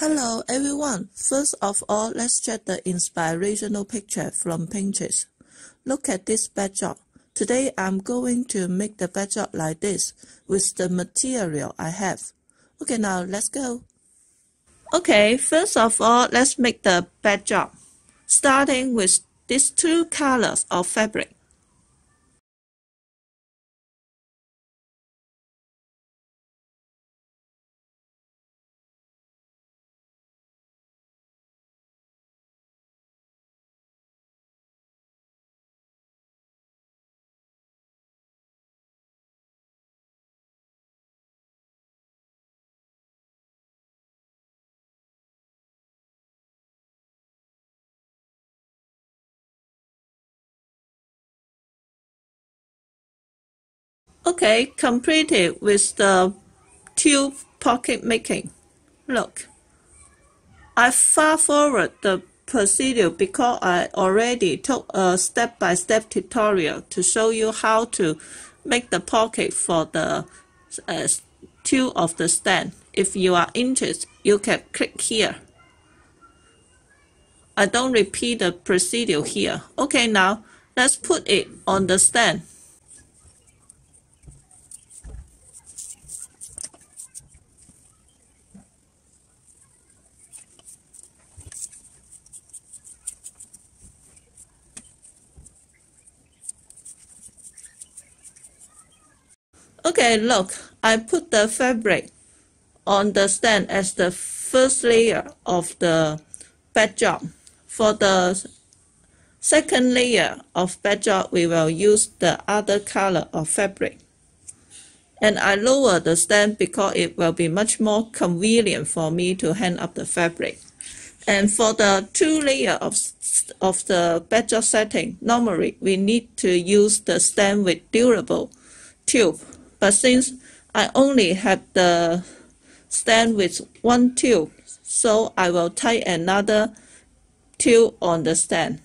Hello everyone. First of all, let's check the inspirational picture from Pinterest. Look at this backdrop. Today I'm going to make the backdrop like this with the material I have. Okay, now let's go. Okay, first of all, let's make the backdrop. Starting with these two colors of fabric. Okay, completed with the tube pocket making. Look, I fast forward the procedure because I already took a step-by-step -step tutorial to show you how to make the pocket for the uh, tube of the stand. If you are interested, you can click here. I don't repeat the procedure here. Okay, now let's put it on the stand. Okay, look, I put the fabric on the stand as the first layer of the backdrop. For the second layer of backdrop, we will use the other color of fabric. And I lower the stand because it will be much more convenient for me to hang up the fabric. And for the two layer of, of the backdrop setting, normally we need to use the stand with durable tube but since I only have the stand with one tube, so I will tie another tube on the stand.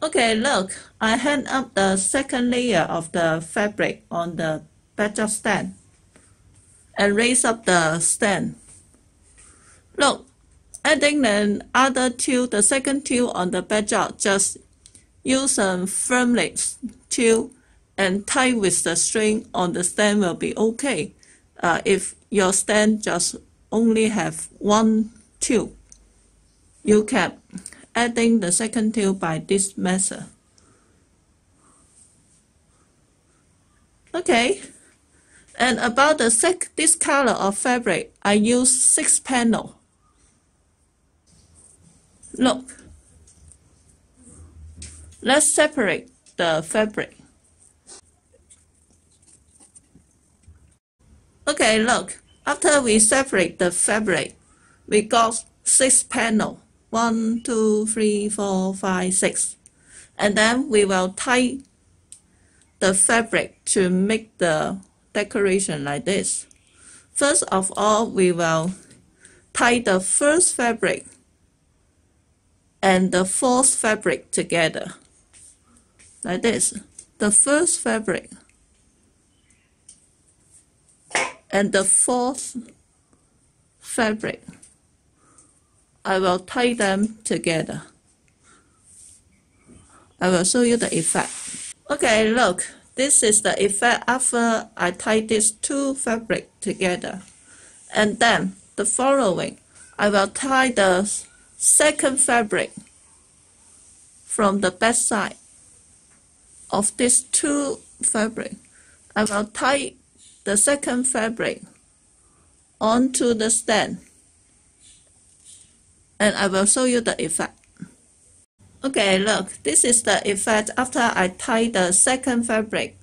Okay, look, I hang up the second layer of the fabric on the backdrop stand and raise up the stand. Look, adding the other tube, the second tube on the backdrop, just use a firmly tube and tie with the string on the stand will be okay. Uh, if your stand just only have one tube, you can adding the second tube by this method. Okay. And about the sec this color of fabric, I use six panel. Look, let's separate the fabric. Okay, look, after we separate the fabric, we got six panel. One, two, three, four, five, six. And then we will tie the fabric to make the decoration like this. First of all, we will tie the first fabric and the fourth fabric together like this. The first fabric and the fourth fabric. I will tie them together. I will show you the effect. Okay, look, this is the effect after I tie these two fabric together. And then the following, I will tie the second fabric from the back side of these two fabric. I will tie the second fabric onto the stand and I will show you the effect. Okay, look, this is the effect after I tie the second fabric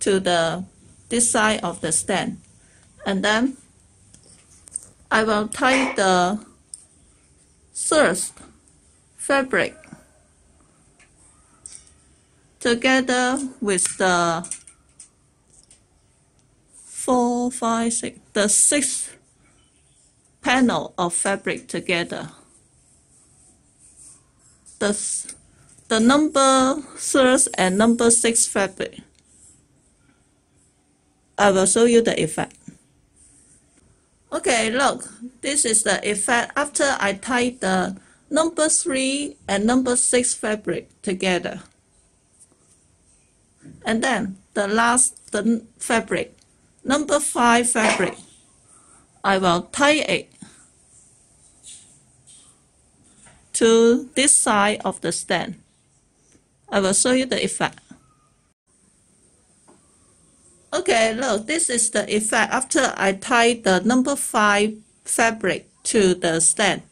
to the this side of the stand. And then I will tie the third fabric together with the four, five, six, the sixth panel of fabric together. The the number third and number six fabric. I will show you the effect. Okay, look, this is the effect after I tie the number 3 and number 6 fabric together. And then the last the fabric, number 5 fabric, I will tie it to this side of the stand. I will show you the effect. Okay, look, this is the effect after I tie the number 5 fabric to the stand.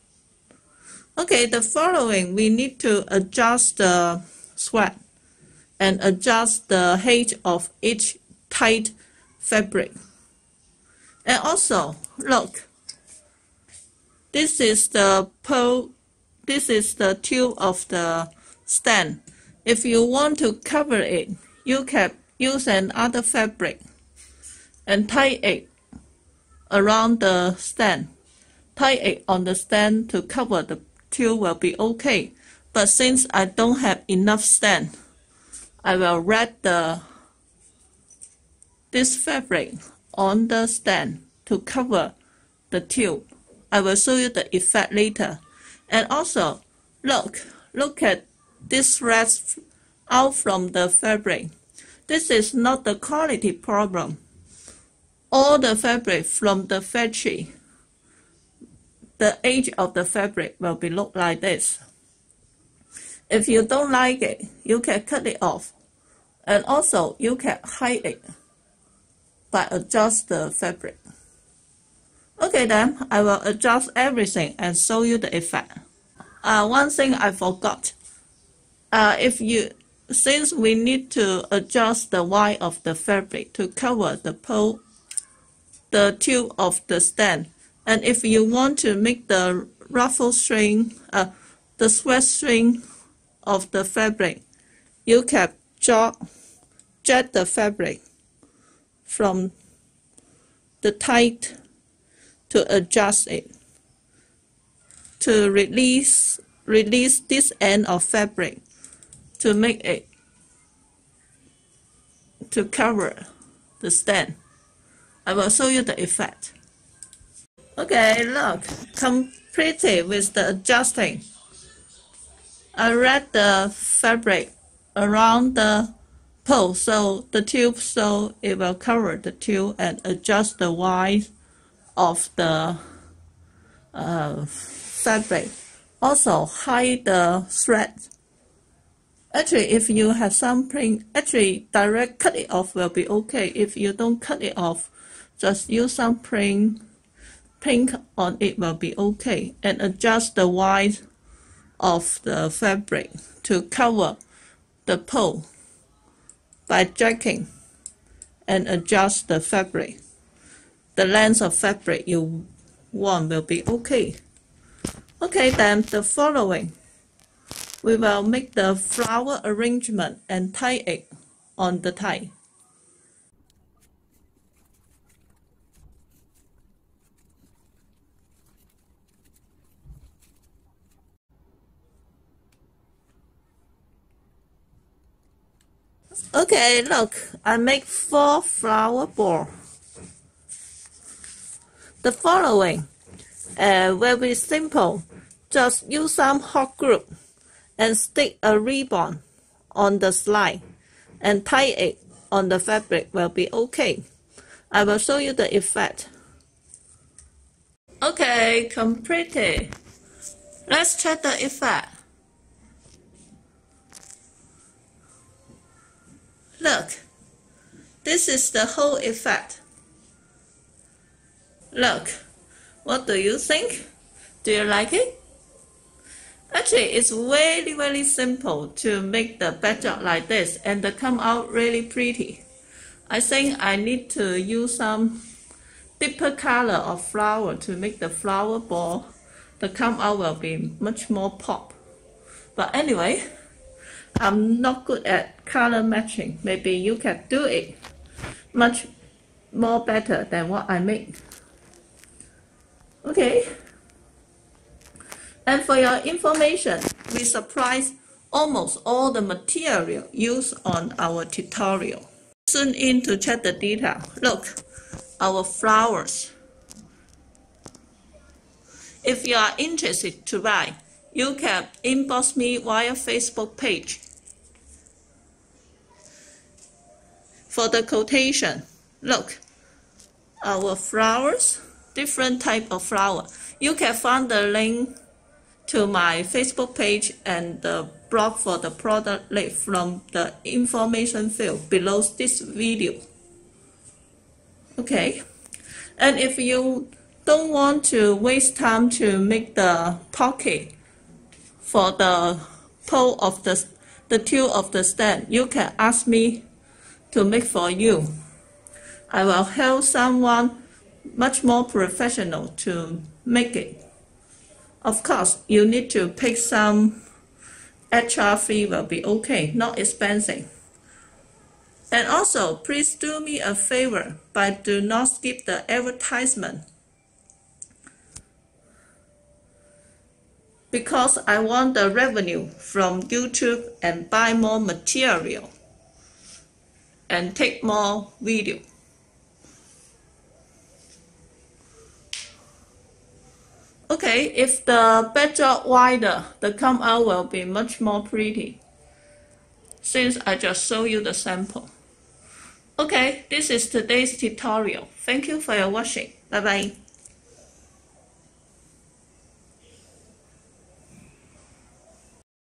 Okay, the following, we need to adjust the sweat and adjust the height of each tight fabric. And also, look, this is the pole, this is the tube of the stand. If you want to cover it, you can use another fabric and tie it around the stand. Tie it on the stand to cover the tube will be okay. But since I don't have enough stand, I will wrap the this fabric on the stand to cover the tube. I will show you the effect later. And also, look, look at this threads out from the fabric. This is not the quality problem. All the fabric from the factory, the edge of the fabric will be look like this. If you don't like it, you can cut it off. And also, you can hide it by adjust the fabric. Okay then, I will adjust everything and show you the effect. Uh, one thing I forgot. Uh, if you since we need to adjust the width of the fabric to cover the pole, the tube of the stand, and if you want to make the ruffle string, uh, the sweat string of the fabric, you can jet, jet the fabric from the tight to adjust it to release release this end of fabric to make it to cover the stand. I will show you the effect. Okay, look, completed with the adjusting. I wrap the fabric around the pole so the tube so it will cover the tube and adjust the width of the uh, fabric. Also hide the thread Actually, if you have some print, actually direct cut it off will be okay. If you don't cut it off, just use some print, pink on it will be okay. And adjust the width of the fabric to cover the pole by jacking and adjust the fabric. The length of fabric you want will be okay. Okay, then the following we will make the flower arrangement and tie it on the tie. Okay, look, I make four flower ball. The following, uh, very simple. Just use some hot glue and stick a ribbon on the slide and tie it on the fabric will be okay. I will show you the effect. Okay, completed. Let's check the effect. Look, this is the whole effect. Look, what do you think? Do you like it? Actually, it's very, very simple to make the backdrop like this and come out really pretty. I think I need to use some deeper color of flower to make the flower ball. The come out will be much more pop. But anyway, I'm not good at color matching. Maybe you can do it much more better than what I make. Okay. And for your information, we supply almost all the material used on our tutorial. Soon in to check the detail. Look, our flowers. If you are interested to buy, you can inbox me via Facebook page. For the quotation, look, our flowers, different type of flower. You can find the link to my Facebook page and the blog for the product from the information field below this video. Okay, and if you don't want to waste time to make the pocket for the pole of the the tail of the stand, you can ask me to make for you. I will help someone much more professional to make it. Of course, you need to pick some HR fee will be okay, not expensive. And also, please do me a favor, but do not skip the advertisement. Because I want the revenue from YouTube and buy more material and take more video. Okay, if the backdrop wider, the come out will be much more pretty. Since I just show you the sample. Okay, this is today's tutorial. Thank you for your watching. Bye bye.